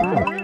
Oh.